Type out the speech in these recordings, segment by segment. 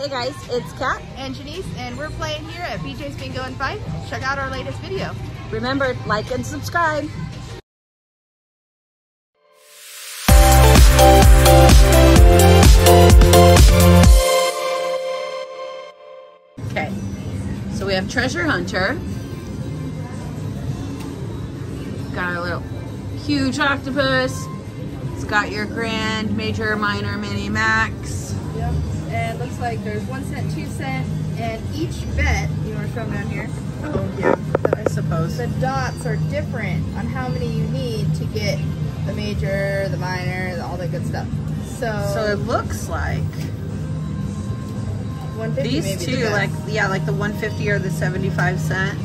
Hey guys, it's Cat. and Janise, and we're playing here at BJ's Bingo and Fife. Check out our latest video. Remember, like and subscribe. Okay, so we have Treasure Hunter. Got our little huge octopus. It's got your grand, major, minor, mini, max. Yep. And it looks like there's one cent, two cent, and each bet, you want to show them down here? Oh yeah, I suppose. The dots are different on how many you need to get the major, the minor, all that good stuff. So, So it looks like 150 these two, the like yeah, like the 150 or the 75 cent.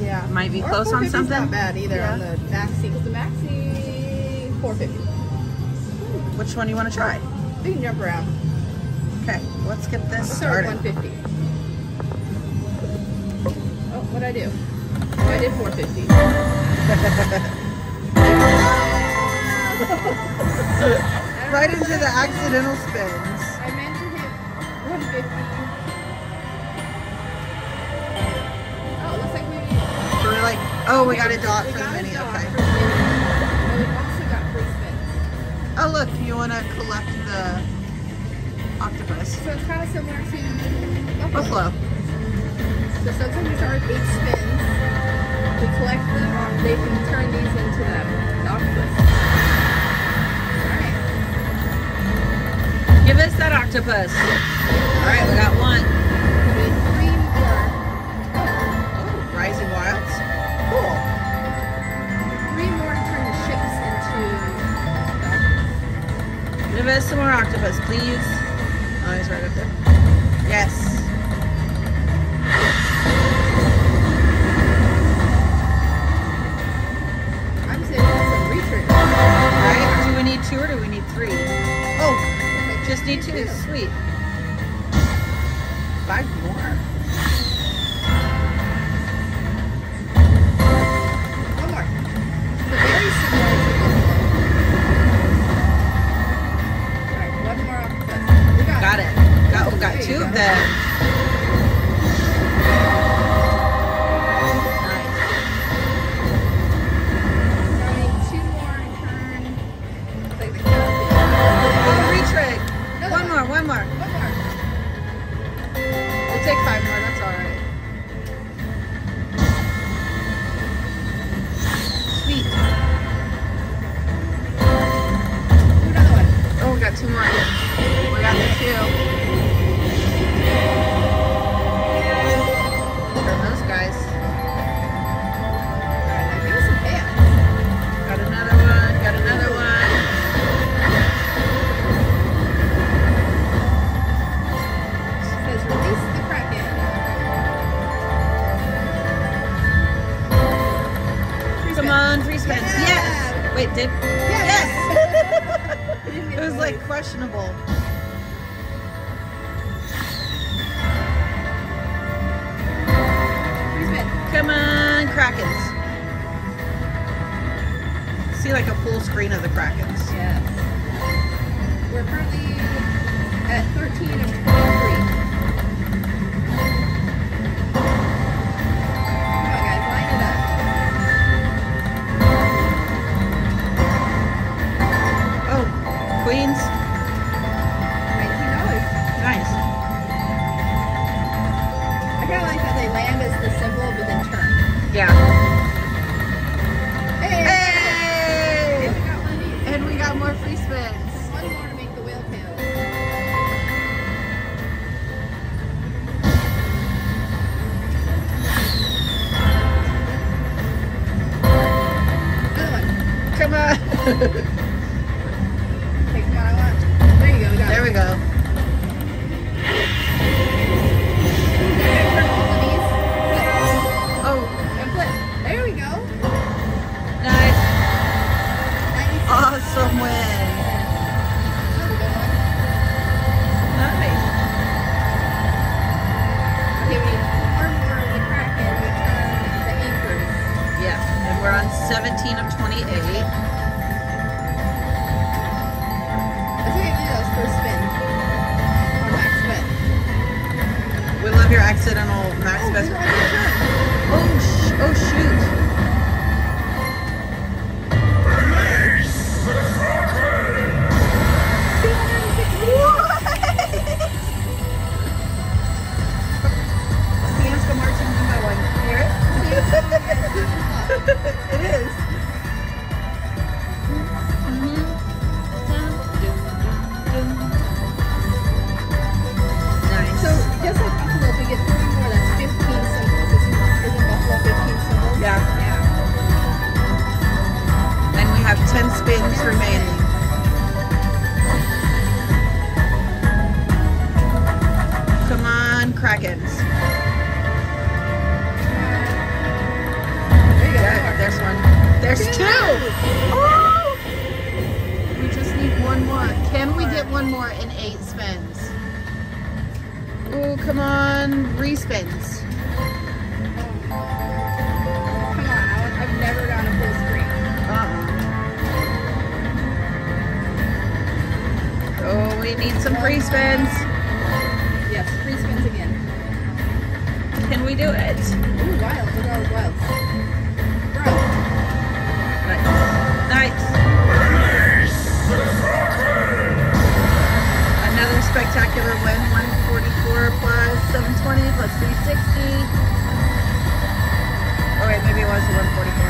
yeah, might be Or close on something. Not bad either Yeah. on the maxi because the maxi 450. Which one do you want to try? We can jump around. Okay, let's get this started. 150. Oh, what'd I do? Oh, I did 450. Right into the accidental spins. I meant to hit 150. Oh, it looks like we So we're like, oh, we got a dot for want to collect the octopus? So it's kind of similar to Buffalo. Buffalo. So sometimes start with eight spins. We collect them, or they can turn these into the, the octopus. Give us that octopus. All right, we got one. Us more octopus, please. Oh, he's right up there. Yes. I'm saying that's some research. Right? Do we need two or do we need three? Oh, just need two. Sweet. Five more. We got two. Turn those guys. Alright, payouts. Got another one, got another one. Says release the Kraken. Come on, spins. Yeah. Yes! Wait, did? Yes! It was like questionable. Come on, Krakens. See like a full screen of the Krakens. Yes. We're currently at 13 of 23. The symbol, but then turn. Yeah. Hey! Hey! We got one of these. And we got more free spins. One more to make the whale tail. Another one. Come on. max more. Can we get one more in eight spins? Oh, come on, respins. Come on, I've never gone a full screen. Uh-uh. Oh, we need some free spins. Yes, free spins again. Can we do it? Ooh, wild. Look at all the wilds. Nice. Nice. Spectacular win. 144 plus 720 plus 360. Oh wait, maybe it was 144.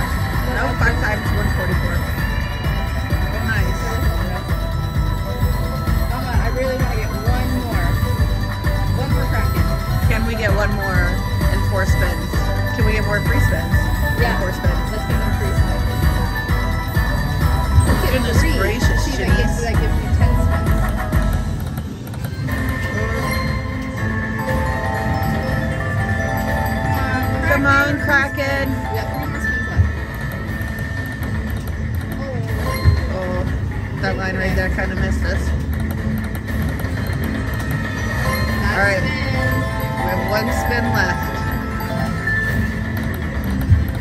One spin left.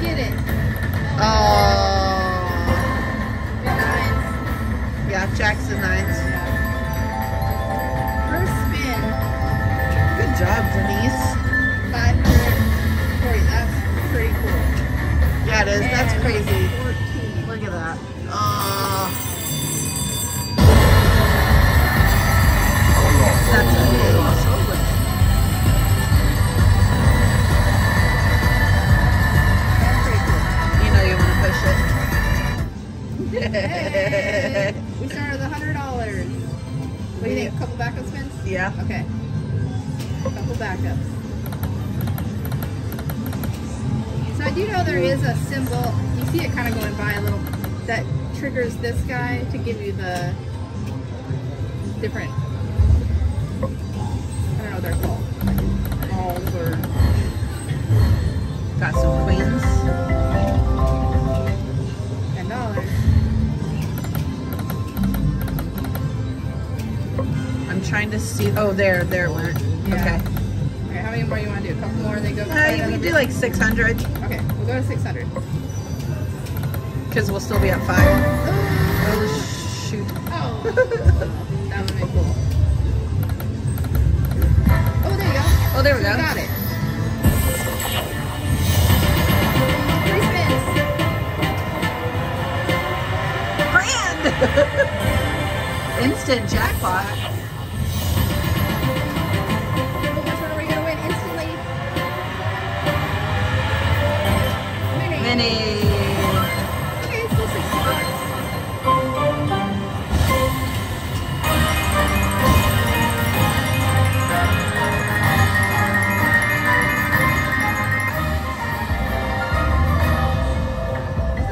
Get it. Oh, Good nines. yeah, Jackson nines. First spin. Good job, Denise. 540. That's pretty cool. Yeah, it is. That's And crazy. Hundred dollars. What do you think? A couple backup spins? yeah. Okay. A couple backups. So I do know there is a symbol. You see it kind of going by a little. That triggers this guy to give you the different. I don't know what they're called. Trying to see. Oh, there, there it went. Yeah. Okay. Okay, how many more you want to do? A couple more. They go. Uh, we can do like 600 Okay, we'll go to six hundred. because we'll still be at five. Oh, shoot. Oh, that would be cool. Oh, there you go. Oh, there we So go. Got it. Three spins. Grand! Instant jackpot.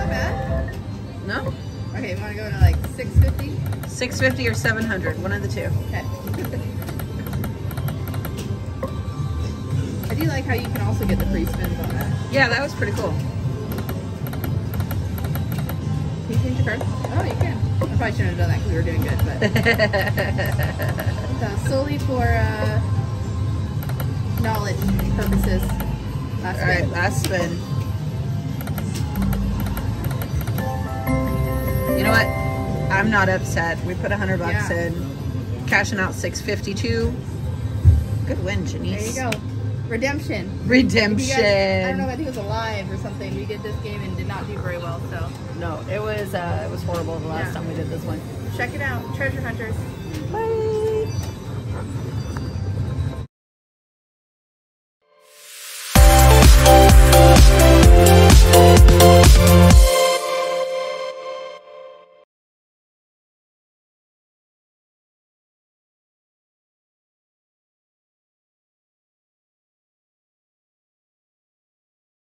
Bad. No? Okay, you wanna go to like six fifty? 650 or 700, one of the two. Okay. I do like how you can also get the free spins on that. Yeah, that was pretty cool. Can you change your card? Oh, you can. I probably shouldn't have done that because we were doing good, but uh, solely for uh, knowledge purposes. Last All right, last spin. You know what? I'm not upset. We put a hundred bucks Yeah. in, cashing out 652. Good win, Janise. There you go. Redemption. Redemption. guys, I don't know. I think it was alive or something. We did this game and did not do very well. So No, it was uh, it was horrible the last Yeah. time we did this one. check it out, Treasure Hunters. Bye.